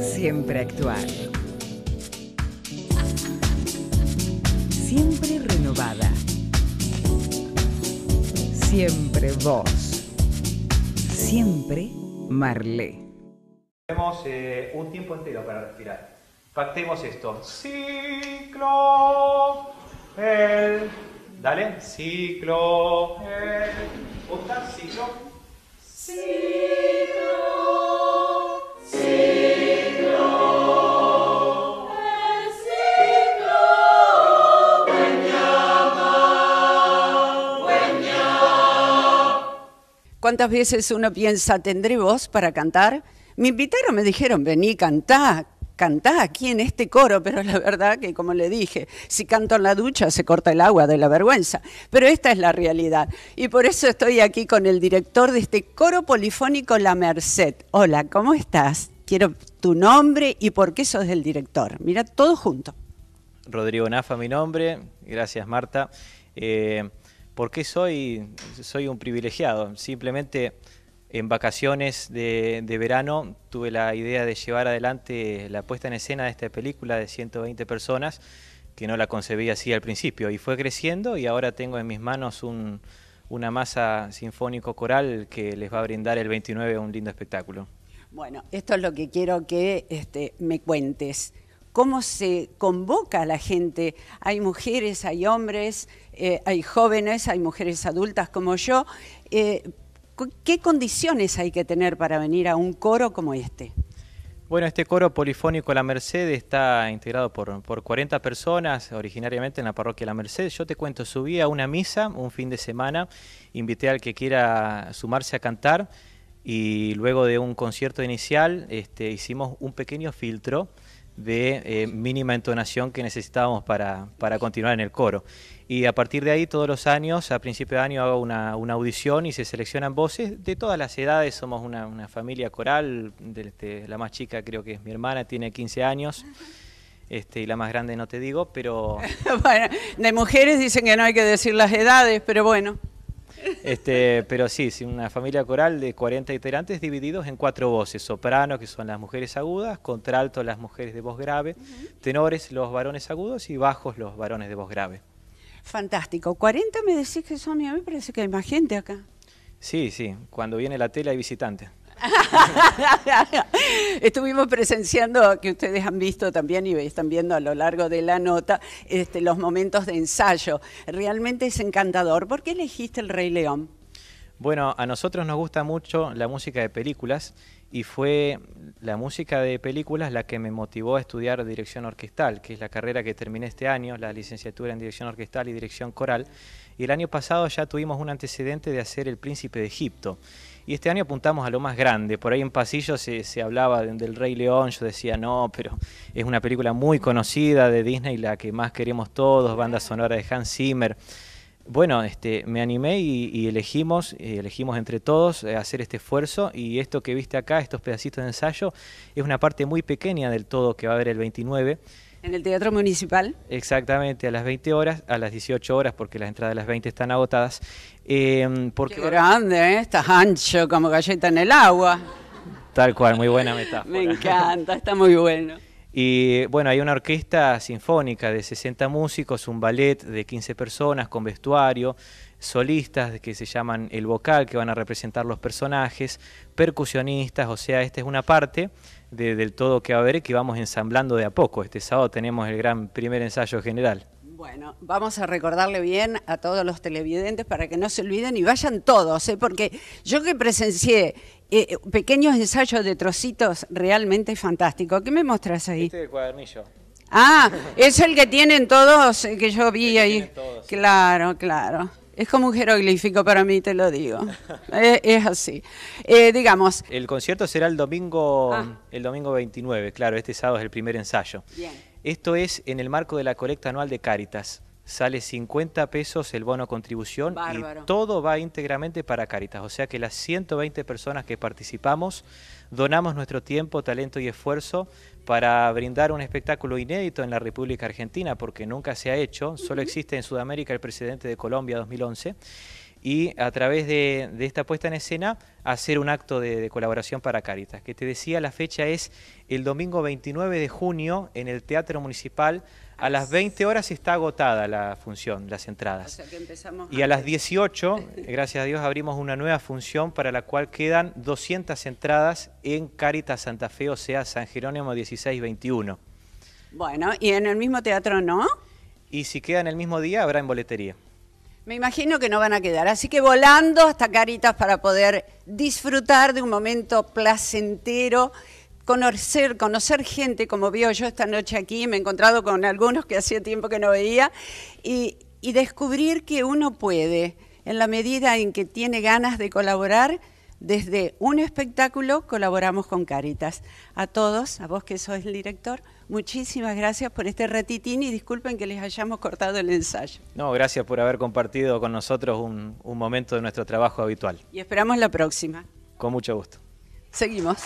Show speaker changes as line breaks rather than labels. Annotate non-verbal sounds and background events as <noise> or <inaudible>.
Siempre actual. Siempre renovada. Siempre vos. Siempre Marlé.
Tenemos eh, un tiempo entero para respirar. Pactemos esto. Ciclo. El. Dale. Ciclo. El. ¿Otra? Ciclo.
¿Cuántas veces uno piensa, tendré voz para cantar? Me invitaron, me dijeron, vení, cantá, cantá aquí en este coro, pero la verdad que, como le dije, si canto en la ducha se corta el agua de la vergüenza. Pero esta es la realidad. Y por eso estoy aquí con el director de este coro polifónico La Merced. Hola, ¿cómo estás? Quiero tu nombre y por qué sos el director. Mira, todo junto.
Rodrigo Nafa, mi nombre. Gracias, Marta. Eh, ¿Por qué soy, soy un privilegiado? Simplemente en vacaciones de, de, verano tuve la idea de llevar adelante la puesta en escena de esta película de 120 personas, que no la concebí así al principio, y fue creciendo y ahora tengo en mis manos un, una masa sinfónico-coral que les va a brindar el 29 un lindo espectáculo.
Bueno, esto es lo que quiero que este, me cuentes cómo se convoca a la gente. Hay mujeres, hay hombres, eh, hay jóvenes, hay mujeres adultas como yo. Eh, ¿Qué condiciones hay que tener para venir a un coro como este?
Bueno, este coro polifónico La Merced está integrado por, por 40 personas, originariamente en la parroquia La Merced. Yo te cuento, subí a una misa un fin de semana, invité al que quiera sumarse a cantar y luego de un concierto inicial este, hicimos un pequeño filtro de eh, mínima entonación que necesitábamos para, para, continuar en el coro. Y a partir de ahí, todos los años, a principio de año, hago una, una audición y se seleccionan voces de todas las edades. Somos una, una familia coral, de, de, la más chica creo que es mi hermana, tiene 15 años. Este, y la más grande no te digo, pero... <laughs>
bueno, de mujeres dicen que no hay que decir las edades, pero bueno.
Este, pero sí, una familia coral de 40 integrantes divididos en cuatro voces, soprano, que son las mujeres agudas, contralto, las mujeres de voz grave, uh -huh. tenores, los varones agudos y bajos, los varones de voz grave.
Fantástico. 40 me decís que son, a mí me parece que hay más gente acá.
Sí, sí, cuando viene la tela hay visitantes. <laughs>
Estuvimos presenciando, que ustedes han visto también y están viendo a lo largo de la nota, este, los momentos de ensayo. Realmente es encantador. ¿Por qué elegiste El Rey León?
Bueno, a nosotros nos gusta mucho la música de películas y fue la música de películas la que me motivó a estudiar dirección orquestal, que es la carrera que terminé este año, la licenciatura en dirección orquestal y dirección coral. Y el año pasado ya tuvimos un antecedente de hacer El Príncipe de Egipto. Y este año apuntamos a lo más grande. Por ahí en pasillo se, se hablaba del Rey León. Yo decía, no, pero es una película muy conocida de Disney, la que más queremos todos, banda sonora de Hans Zimmer. Bueno, este, me animé y, elegimos, eh, elegimos entre todos eh, hacer este esfuerzo y esto que viste acá, estos pedacitos de ensayo, es una parte muy pequeña del todo que va a haber el 29.
¿En el Teatro Municipal?
Exactamente, a las 20 horas, a las 18 horas, porque las entradas a las 20 están agotadas.
Eh, porque... Qué grande, ¿eh? Estás ancho como galleta en el agua.
Tal cual, muy buena metáfora.
Me encanta, está muy bueno.
Y bueno, hay una orquesta sinfónica de 60 músicos, un ballet de 15 personas con vestuario, solistas que se llaman el vocal, que van a representar los personajes, percusionistas, o sea, esta es una parte de, del todo que va a haber que vamos ensamblando de a poco. Este sábado tenemos el gran primer ensayo general.
Bueno, vamos a recordarle bien a todos los televidentes para que no se olviden y vayan todos, ¿eh? porque yo que presencié eh, pequeños ensayos de trocitos realmente fantástico. ¿Qué me mostras ahí?
Este cuadernillo.
Ah, es el que tienen todos, eh, que yo vi ahí.
Todos,
claro, claro. Es como un jeroglífico para mí, te lo digo. es, <laughs> es, así. Eh, digamos.
El concierto será el domingo,
Ah.
el domingo 29, claro, este sábado es el primer ensayo.
Bien.
Esto es en el marco de la colecta anual de Cáritas. Sale 50 pesos el bono contribución
Bárbaro.
y todo va íntegramente para Cáritas. O sea que las 120 personas que participamos donamos nuestro tiempo, talento y esfuerzo para brindar un espectáculo inédito en la República Argentina, porque nunca se ha hecho, solo existe en Sudamérica el presidente de Colombia 2011. Y a través de, esta puesta en escena hacer un acto de, colaboración para Caritas. Que te decía, la fecha es el domingo 29 de junio en el Teatro Municipal. A las 20 horas está agotada la función, las entradas. y a las 18, <laughs> gracias a Dios, abrimos una nueva función para la cual quedan 200 entradas en Caritas Santa Fe, o sea, San Jerónimo 1621.
Bueno, ¿y en el mismo teatro no?
Y si queda en el mismo día, habrá en boletería.
Me imagino que no van a quedar, así que volando hasta Caritas para poder disfrutar de un momento placentero, conocer, conocer gente como vio yo esta noche aquí, me he encontrado con algunos que hacía tiempo que no veía, y, y descubrir que uno puede, en la medida en que tiene ganas de colaborar, desde un espectáculo colaboramos con Caritas. A todos, a vos que sos el director, muchísimas gracias por este ratitín y disculpen que les hayamos cortado el ensayo.
No, gracias por haber compartido con nosotros un, un momento de nuestro trabajo habitual.
Y esperamos la próxima.
Con mucho gusto.
Seguimos.